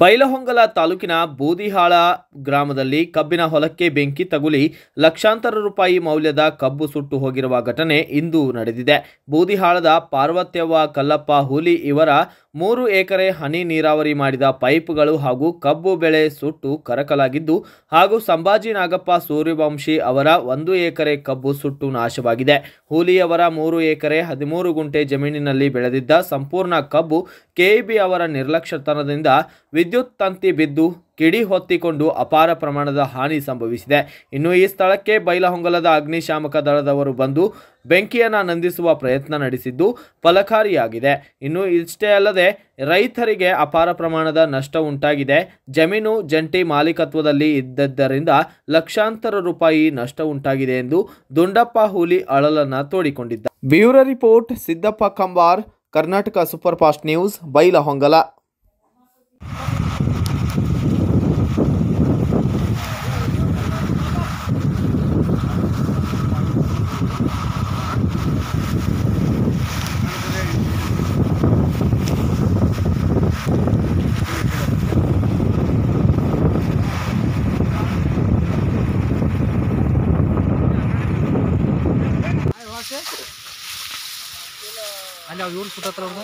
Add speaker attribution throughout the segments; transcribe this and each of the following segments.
Speaker 1: ಬೈಲಹೊಂಗಲ ತಾಲೂಕಿನ ಬೂದಿಹಾಳ ಗ್ರಾಮದಲ್ಲಿ ಕಬ್ಬಿನ ಹೊಲಕ್ಕೆ ಬೆಂಕಿ ತಗುಲಿ ಲಕ್ಷಾಂತರ ರೂಪಾಯಿ ಮೌಲ್ಯದ ಕಬ್ಬು ಸುಟ್ಟು ಹೋಗಿರುವ ಘಟನೆ ಇಂದು ನಡೆದಿದೆ. ಬೂದಿಹಾಳದ ಪಾರ್ವತ್ಯವ್ವ ಕಲ್ಲಪ್ಪ ಹುಲಿ ಇವರ ಮೂರು ಎಕರೆ ಹನಿ ನೀರಾವರಿ ಮಾಡಿದ ಪೈಪ್ಗಳು ಹಾಗೂ ಕಬ್ಬು ಬೆಳೆ ಸುಟ್ಟು ಕರಕಲಾಗಿದ್ದು ಹಾಗೂ ಸಂಭಾಜಿ ನಾಗಪ್ಪ ಸೂರ್ಯವಂಶಿ ಅವರ ಒಂದು ಎಕರೆ ಕಬ್ಬು ಸುಟ್ಟು ನಾಶವಾಗಿದೆ. ಹೂಲಿಯವರ ಮೂರು ಎಕರೆ ಹದಿಮೂರು ಗುಂಟೆ ಜಮೀನಿನಲ್ಲಿ ಬೆಳೆದಿದ್ದ ಸಂಪೂರ್ಣ ಕಬ್ಬು ಕೆಇಬಿ ಅವರ ನಿರ್ಲಕ್ಷ್ಯತನದಿಂದ ವಿದ್ಯುತ್ ತಂತಿ ಬಿದ್ದು ಕಿಡಿ ಹೊತ್ತಿಕೊಂಡು ಅಪಾರ ಪ್ರಮಾಣದ ಹಾನಿ ಸಂಭವಿಸಿದೆ. ಇನ್ನು ಈ ಸ್ಥಳಕ್ಕೆ ಬೈಲಹೊಂಗಲದ ಅಗ್ನಿಶಾಮಕ ದಳದವರು ಬಂದು ಬೆಂಕಿಯನ್ನು ನಂದಿಸುವ ಪ್ರಯತ್ನ ನಡೆಸಿದ್ದು ಫಲಕಾರಿಯಾಗಿದೆ. ಇನ್ನು ಇಷ್ಟೇ ಅಲ್ಲದೆ ರೈತರಿಗೆ ಅಪಾರ ಪ್ರಮಾಣದ ನಷ್ಟ ಉಂಟಾಗಿದೆ. ಜಮೀನು ಜಂಟಿ ಮಾಲೀಕತ್ವದಲ್ಲಿ ಇದ್ದದ್ದರಿಂದ ಲಕ್ಷಾಂತರ ರೂಪಾಯಿ ನಷ್ಟ ಉಂಟಾಗಿದೆ ಎಂದು ದುಂಡಪ್ಪ ಹೂಲಿ ಅಳಲನ್ನು ತೋಡಿಕೊಂಡಿದ್ದ bureau report, Siddappa Kambar, Karnataka super fast news, Bailhongal.
Speaker 2: ಅಲ್ಲಿ ಅವ್ರು ಇವ್ರು ಸುತ್ತತ್ರ ಅವ್ರದ್ದು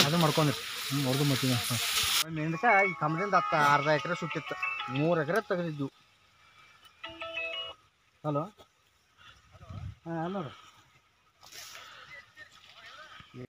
Speaker 2: ಅದು ಮಾಡ್ಕೊಂಡ್ರಿ. ಹ್ಞೂ ಅವ್ರದ್ದು ಮೆಣಸ ಈ ಕಮದಿಂದ ಹತ್ತು ಅರ್ಧ ಎಕರೆ ಸುತ್ತಿತ್ತು. ಮೂರು ಎಕರೆ ತೆಗೆದಿದ್ದು ಹಲೋ? ಹಾಂ ನೋಡ್ರಿ